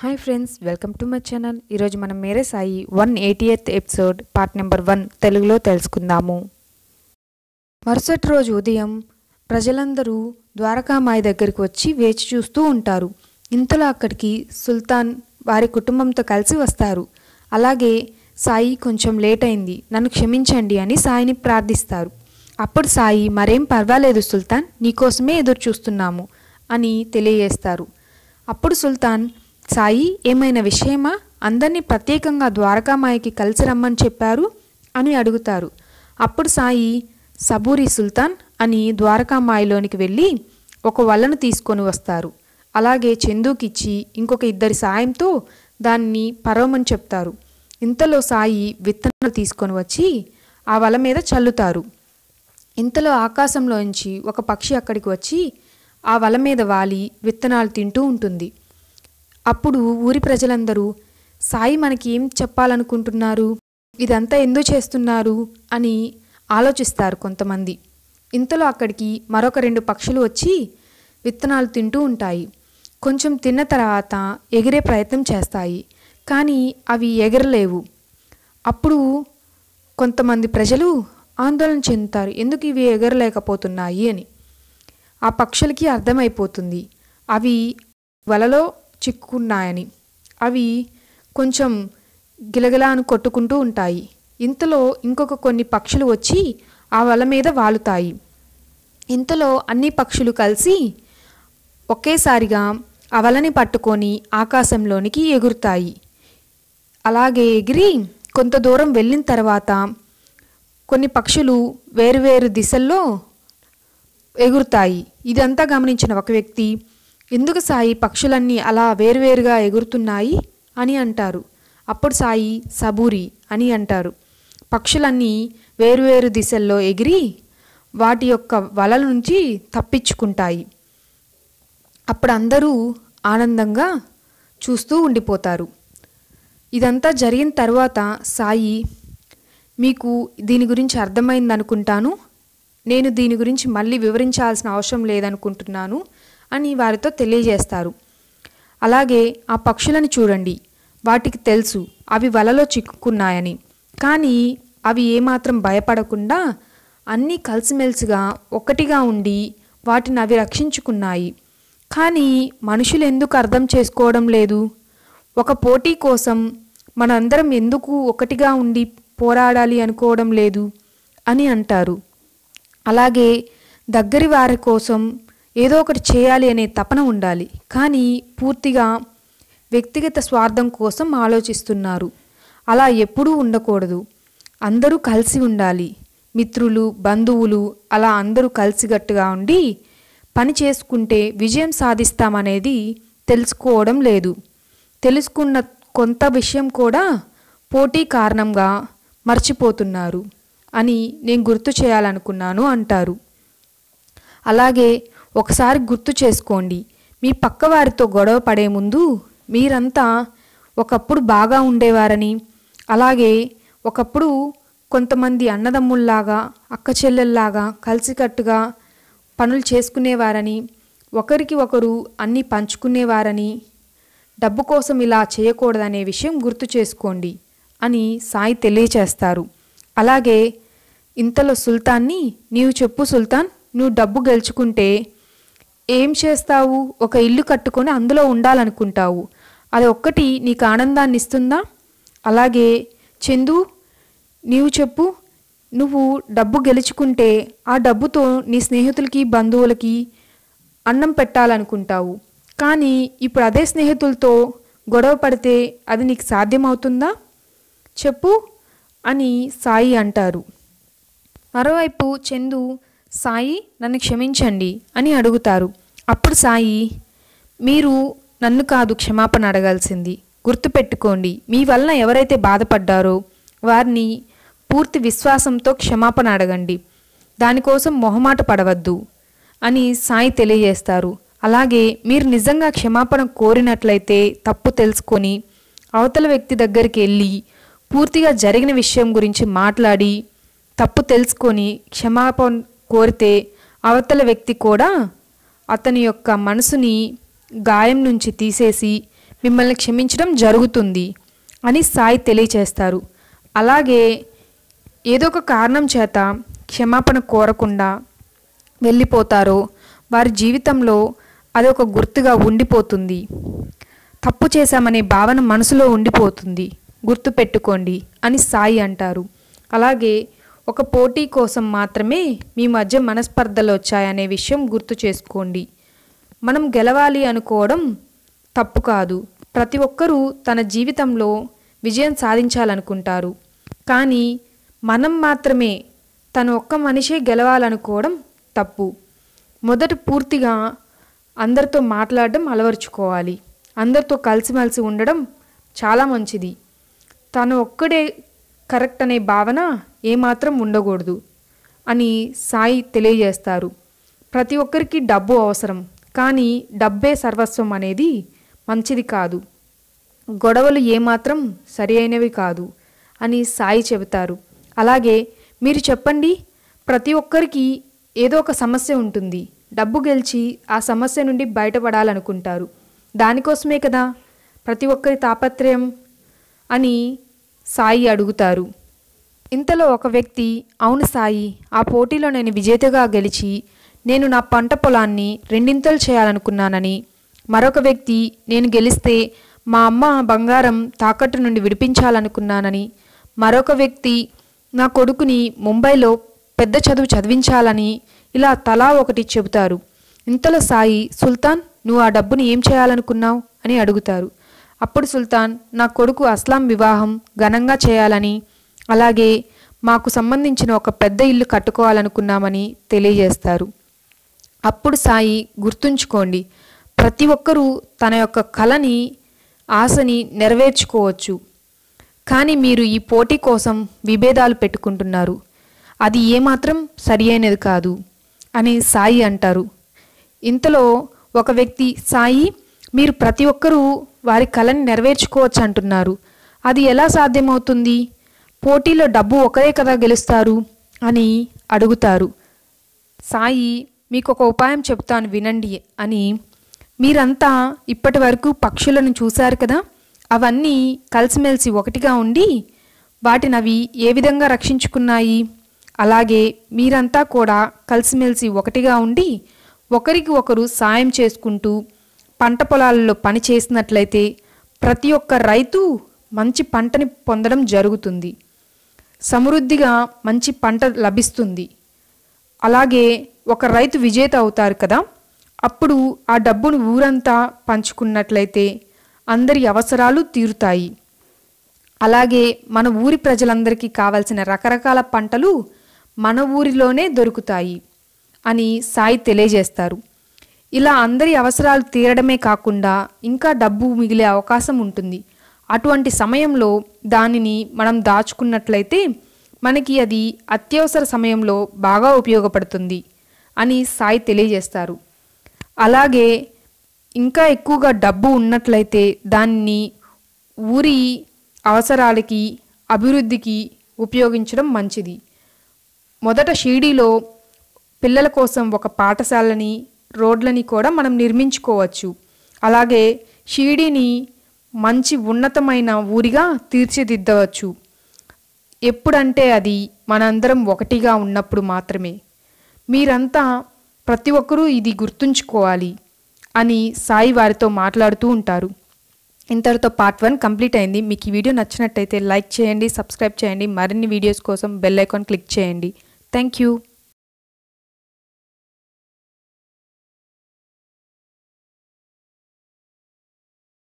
Hi friends welcome to my channel. ఈరోజు మనం Mere Sai one eighty eighth episode part number one తెలుగులో తెలుసుకుందాము. మరుసటి రోజు ఉదయం ప్రజలందరూ ద్వారకామాయి దగ్గరికి వచ్చి వేచి చూస్తూ ఉంటారు. ఇంతలో అక్కడికి సుల్తాన్ వారి కుటుంబంతో కలిసి వస్తారు. అలాగే సాయి కొంచెం లేట్ అయింది నన్ను క్షమించండి అని సాయిని ప్రార్థిస్తారు. అప్పుడు సాయి మరేం పర్వాలేదు సుల్తాన్ నీకోసమే ఎదురు చూస్తున్నాము అని తెలియజేస్తారు. అప్పుడు సుల్తాన్ సాయి ఏమైనా విషయమా? అందరినీ ప్రత్యేకంగా ద్వారకామాయికి కలిసి రమ్మని చెప్పారు అని అడుగుతారు. అప్పుడు సాయి సబూరి సుల్తాన్ అని ద్వారకామాయిలోనికి వెళ్ళి ఒక వలను తీసుకొని వస్తారు. అలాగే చందుకిచ్చి ఇంకొక ఇద్దరి సాయంతో దాన్ని పరవమని చెప్తారు. ఇంతలో సాయి విత్తనాలు తీసుకొని వచ్చి ఆ వల మీద చల్లుతారు. ఇంతలో ఆకాశంలోంచి ఒక పక్షి అక్కడికి వచ్చి ఆ వల మీద వాలి విత్తనాలు తింటూ ఉంటుంది. అప్పుడు ఊరి ప్రజలందరూ సాయి మనకి ఏం చెప్పాలనుకుంటున్నారు? ఇదంతా ఎందుకు చేస్తున్నారు? అని ఆలోచిస్తారు కొంతమంది. ఇంతలో అక్కడికి మరొక రెండు పక్షులు వచ్చి విత్తనాలు తింటూ ఉంటాయి. కొంచెం తిన్న తర్వాత ఎగిరే ప్రయత్నం చేస్తాయి కానీ అవి ఎగరలేవు. అప్పుడు కొంతమంది ప్రజలు ఆందోళన చెందుతారు ఎందుకు ఇవి ఎగరలేకపోతున్నాయి? అని. ఆ పక్షులకి అర్థమైపోతుంది. అవి వలలో చిక్కుకున్నాయని అవి కొంచెం గిలగిలాను కొట్టుకుంటూ ఉంటాయి. ఇంతలో ఇంకొక కొన్ని పక్షులు వచ్చి ఆ వల మీద వాలుతాయి. ఇంతలో అన్ని పక్షులు కలిసి ఒకేసారిగా ఆ వలని పట్టుకొని ఆకాశంలోనికి ఎగురుతాయి. అలాగే ఎగిరి కొంత దూరం వెళ్ళిన తర్వాత కొన్ని పక్షులు వేరువేరు దిశల్లో ఎగురుతాయి. ఇదంతా గమనించిన ఒక వ్యక్తి ఎందుకు సాయి పక్షులన్నీ అలా వేరువేరుగా ఎగురుతున్నాయి అని అంటారు. అప్పుడు సాయి సబూరి అని అంటారు. పక్షులన్నీ వేరువేరు దిశల్లో ఎగిరి వాటి యొక్క వలల నుంచి తప్పించుకుంటాయి. అప్పుడు అందరూ ఆనందంగా చూస్తూ ఉండిపోతారు. ఇదంతా జరిగిన తర్వాత సాయి మీకు దీని గురించి అర్థమైంది అనుకుంటాను నేను దీని గురించి మళ్ళీ వివరించాల్సిన అవసరం లేదనుకుంటున్నాను. అని వారితో తెలియజేస్తారు. అలాగే ఆ పక్షులను చూడండి. వాటికి తెలుసు అవి వలలో చిక్కుకున్నాయని కానీ అవి ఏమాత్రం భయపడకుండా అన్నీ కలిసిమెలిసిగా ఒకటిగా ఉండి వాటిని అవి రక్షించుకున్నాయి. కానీ మనుషులు ఎందుకు అర్థం చేసుకోవడం లేదు? ఒక పోటీ కోసం మనందరం ఎందుకు ఒకటిగా ఉండి పోరాడాలి అనుకోవడం లేదు అని అంటారు. అలాగే దగ్గరి వారి కోసం ఏదో ఒకటి చేయాలి అనే తపన ఉండాలి. కానీ పూర్తిగా వ్యక్తిగత స్వార్థం కోసం ఆలోచిస్తున్నారు. అలా ఎప్పుడూ ఉండకూడదు. అందరూ కలిసి ఉండాలి. మిత్రులు బంధువులు అలా అందరూ కలిసిగట్టుగా ఉండి పని చేసుకుంటే విజయం సాధిస్తామనేది తెలుసుకోవడం లేదు. తెలుసుకున్న కొంత విషయం కూడా పోటీ కారణంగా మర్చిపోతున్నారు అని నేను గుర్తు చేయాలనుకున్నాను అంటారు. అలాగే ఒకసారి గుర్తు చేసుకోండి. మీ పక్కవారితో గొడవ పడే ముందు మీరంతా ఒకప్పుడు బాగా ఉండేవారని. అలాగే ఒకప్పుడు కొంతమంది అన్నదమ్ముల్లాగా అక్క చెల్లెల్లాగా కలిసికట్టుగా పనులు చేసుకునేవారని ఒకరికి ఒకరు అన్నీ పంచుకునేవారని డబ్బు కోసం ఇలా చేయకూడదనే విషయం గుర్తు చేసుకోండి అని సాయి తెలియచేస్తారు. అలాగే ఇంతలో సుల్తాన్ని నీవు చెప్పు సుల్తాన్ నువ్వు డబ్బు గెలుచుకుంటే ఏం చేస్తావు? ఒక ఇల్లు కట్టుకొని అందులో ఉండాలనుకుంటావు. అది ఒక్కటి నీకు ఆనందాన్ని ఇస్తుందా? అలాగే చందు నీవు చెప్పు. నువ్వు డబ్బు గెలుచుకుంటే ఆ డబ్బుతో నీ స్నేహితులకి బంధువులకి అన్నం పెట్టాలనుకుంటావు. కానీ ఇప్పుడు అదే స్నేహితులతో గొడవ పడితే అది నీకు సాధ్యమవుతుందా? చెప్పు అని సాయి అంటారు. మరోవైపు చందు సాయి నన్ను క్షమించండి అని అడుగుతారు. అప్పుడు సాయి మీరు నన్ను కాదు క్షమాపణ అడగాల్సింది. గుర్తుపెట్టుకోండి మీ వలన ఎవరైతే బాధపడ్డారో వారిని పూర్తి విశ్వాసంతో క్షమాపణ అడగండి. దానికోసం మొహమాట పడవద్దు అని సాయి తెలియజేస్తారు. అలాగే మీరు నిజంగా క్షమాపణ కోరినట్లయితే తప్పు తెలుసుకొని అవతల వ్యక్తి దగ్గరికి వెళ్ళి పూర్తిగా జరిగిన విషయం గురించి మాట్లాడి తప్పు తెలుసుకొని క్షమాపణ కోరితే అవతల వ్యక్తి కూడా అతని యొక్క మనసుని గాయం నుంచి తీసేసి మిమ్మల్ని క్షమించడం జరుగుతుంది అని సాయి తెలియచేస్తారు. అలాగే ఏదో ఒక కారణం చేత క్షమాపణ కోరకుండా వెళ్ళిపోతారో వారి జీవితంలో అది ఒక గుర్తుగా ఉండిపోతుంది. తప్పు చేశామనే భావన మనసులో ఉండిపోతుంది. గుర్తు పెట్టుకోండి అని సాయి అంటారు. అలాగే ఒక పోటీ కోసం మాత్రమే మీ మధ్య మనస్పర్ధలు వచ్చాయనే విషయం గుర్తు చేసుకోండి. మనం గెలవాలి అనుకోవడం తప్పు కాదు. ప్రతి ఒక్కరూ తన జీవితంలో విజయం సాధించాలనుకుంటారు. కానీ మనం మాత్రమే తన ఒక్క మనిషే గెలవాలనుకోవడం తప్పు. మొదట పూర్తిగా అందరితో మాట్లాడడం అలవర్చుకోవాలి. అందరితో కలిసిమెలిసి ఉండడం చాలా మంచిది. తను ఒక్కడే కరెక్ట్ అనే భావన ఏమాత్రం ఉండకూడదు అని సాయి తెలియజేస్తారు. ప్రతి ఒక్కరికి డబ్బు అవసరం కానీ డబ్బే సర్వస్వం అనేది మంచిది కాదు. గొడవలు ఏమాత్రం సరి అయినవి కాదు అని సాయి చెబుతారు. అలాగే మీరు చెప్పండి ప్రతి ఒక్కరికి ఏదో ఒక సమస్య ఉంటుంది. డబ్బు గెలిచి ఆ సమస్య నుండి బయటపడాలనుకుంటారు. దానికోసమే కదా ప్రతి ఒక్కరి తాపత్రయం అని సాయి అడుగుతారు. ఇంతలో ఒక వ్యక్తి అవును సాయి ఆ పోటీలో నేను విజేతగా గెలిచి నేను నా పంట పొలాన్ని రెండింతలు చేయాలనుకున్నానని. మరొక వ్యక్తి నేను గెలిస్తే మా అమ్మ బంగారం తాకట్టు నుండి విడిపించాలనుకున్నానని. మరొక వ్యక్తి నా కొడుకుని ముంబైలో పెద్ద చదువు చదివించాలని ఇలా తలా ఒకటి చెబుతారు. ఇంతలో సాయి సుల్తాన్ నువ్వు ఆ డబ్బుని ఏం చేయాలనుకున్నావు? అని అడుగుతారు. అప్పుడు సుల్తాన్ నా కొడుకు అస్లాం వివాహం ఘనంగా చేయాలని అలాగే మాకు సంబంధించిన ఒక పెద్ద ఇల్లు కట్టుకోవాలనుకున్నామని తెలియజేస్తారు. అప్పుడు సాయి గుర్తుంచుకోండి ప్రతి ఒక్కరూ తన యొక్క కళని ఆశని నెరవేర్చుకోవచ్చు. కానీ మీరు ఈ పోటీ కోసం విభేదాలు పెట్టుకుంటున్నారు. అది ఏమాత్రం సరి అయినది కాదు అని సాయి అంటారు. ఇంతలో ఒక వ్యక్తి సాయి మీరు ప్రతి ఒక్కరూ వారి కళని నెరవేర్చుకోవచ్చు అంటున్నారు అది ఎలా సాధ్యమవుతుంది? పోటీలో డబ్బు ఒకరే కదా గెలుస్తారు? అని అడుగుతారు. సాయి మీకు ఒక ఉపాయం చెప్తాను వినండి అని. మీరంతా ఇప్పటి వరకు పక్షులను చూశారు కదా? అవన్నీ కలిసిమెలిసి ఒకటిగా ఉండి వాటిని అవి ఏ విధంగా రక్షించుకున్నాయి? అలాగే మీరంతా కూడా కలిసిమెలిసి ఒకటిగా ఉండి ఒకరికి ఒకరు సాయం చేసుకుంటూ పంట పొలాలలో పని చేసినట్లయితే ప్రతి ఒక్క రైతు మంచి పంటని పొందడం జరుగుతుంది. సమృద్ధిగా మంచి పంట లభిస్తుంది. అలాగే ఒక రైతు విజేత అవుతారు కదా అప్పుడు ఆ డబ్బును ఊరంతా పంచుకున్నట్లయితే అందరి అవసరాలు తీరుతాయి. అలాగే మన ఊరి ప్రజలందరికీ కావలసిన రకరకాల పంటలు మన ఊరిలోనే దొరుకుతాయి అని సాయి తెలియజేస్తారు. ఇలా అందరి అవసరాలు తీరడమే కాకుండా ఇంకా డబ్బు మిగిలే అవకాశం ఉంటుంది. అటువంటి సమయంలో దానిని మనం దాచుకున్నట్లయితే మనకి అది అత్యవసర సమయంలో బాగా ఉపయోగపడుతుంది అని సాయి తెలియజేస్తారు. అలాగే ఇంకా ఎక్కువగా డబ్బు ఉన్నట్లయితే దాన్ని ఊరి అవసరాలకి అభివృద్ధికి ఉపయోగించడం మంచిది. మొదట షిరిడీలో పిల్లల కోసం ఒక పాఠశాలని రోడ్లని కూడా మనం నిర్మించుకోవచ్చు. అలాగే షిరిడీని మంచి ఉన్నతమైన ఊరిగా తీర్చిదిద్దవచ్చు. ఎప్పుడంటే అది మనందరం ఒకటిగా ఉన్నప్పుడు మాత్రమే. మీరంతా ప్రతి ఒక్కరూ ఇది గుర్తుంచుకోవాలి అని సాయి వారితో మాట్లాడుతూ ఉంటారు. ఇంతటితో పార్ట్ వన్ కంప్లీట్ అయింది. మీకు ఈ వీడియో నచ్చినట్టయితే లైక్ చేయండి సబ్స్క్రైబ్ చేయండి. మరిన్ని వీడియోస్ కోసం బెల్ ఐకాన్ క్లిక్ చేయండి. Thank you.